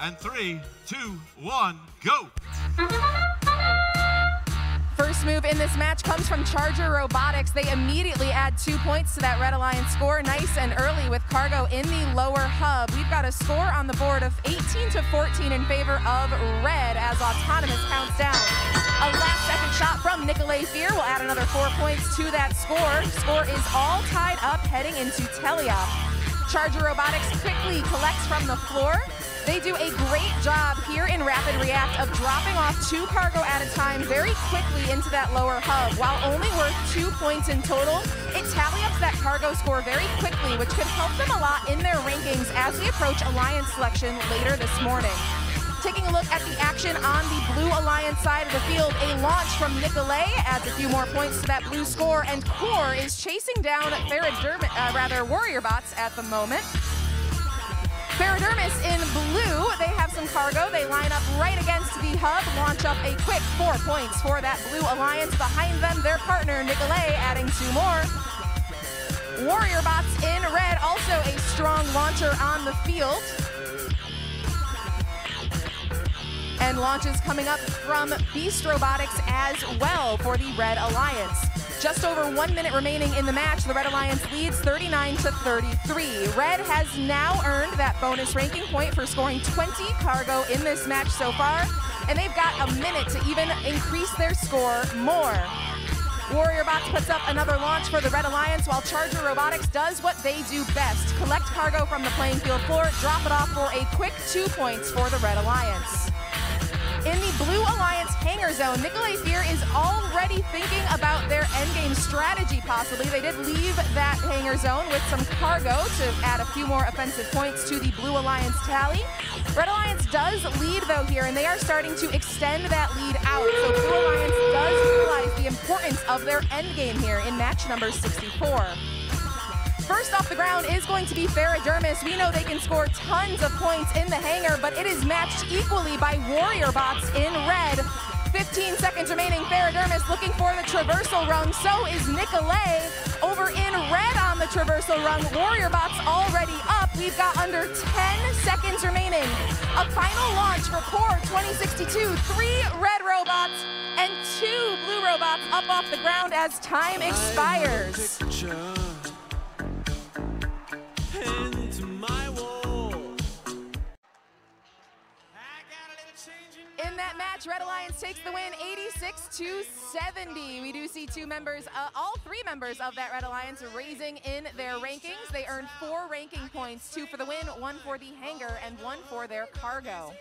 And three, two, one, go. First move in this match comes from Charger Robotics. They immediately add two points to that Red Alliance score, nice and early with Cargo in the lower hub. We've got a score on the board of 18 to 14 in favor of Red as Autonomous counts down. A last second shot from Nicolet Fear will add another four points to that score. Score is all tied up heading into Teleop. Charger Robotics quickly collects from the floor. They do a great job here in Rapid React of dropping off two cargo at a time very quickly into that lower hub. While only worth two points in total, it tally ups that cargo score very quickly, which could help them a lot in their rankings as we approach Alliance selection later this morning. Taking a look at the action on the Blue Alliance side of the field, a launch from Nicolet adds a few more points to that blue score, and Core is chasing down Faraderm- uh, rather Warrior Bots at the moment. Ferradermis in blue, they have some cargo. They line up right against the hub, launch up a quick four points for that blue alliance. Behind them, their partner, Nicolet, adding two more. Warrior Bots in red, also a strong launcher on the field. And launches coming up from Beast Robotics as well for the Red Alliance. Just over one minute remaining in the match. The Red Alliance leads 39 to 33. Red has now earned that bonus ranking point for scoring 20 cargo in this match so far, and they've got a minute to even increase their score more. Warrior Bots puts up another launch for the Red Alliance while Charger Robotics does what they do best. Collect cargo from the playing field floor, drop it off for a quick two points for the Red Alliance. In the Blue Alliance hangar zone, Nicolet Fear is already thinking about strategy, possibly. They did leave that hangar zone with some cargo to add a few more offensive points to the Blue Alliance tally. Red Alliance does lead, though, here, and they are starting to extend that lead out. So Blue Alliance does realize the importance of their endgame here in match number 64. First off the ground is going to be Ferradermis. We know they can score tons of points in the hangar, but it is matched equally by Warrior Bots in red. 15 seconds remaining. Ferradermis looking for the traversal rung. So is Nicolet over in red on the traversal rung. Warrior Bots already up. We've got under 10 seconds remaining. A final launch for Core 2062. Three red robots and two blue robots up off the ground as time expires. In that match, Red Alliance takes the win 86 to 70. We do see two members, uh, all three members of that Red Alliance raising in their rankings. They earned four ranking points, two for the win, one for the hangar, and one for their cargo.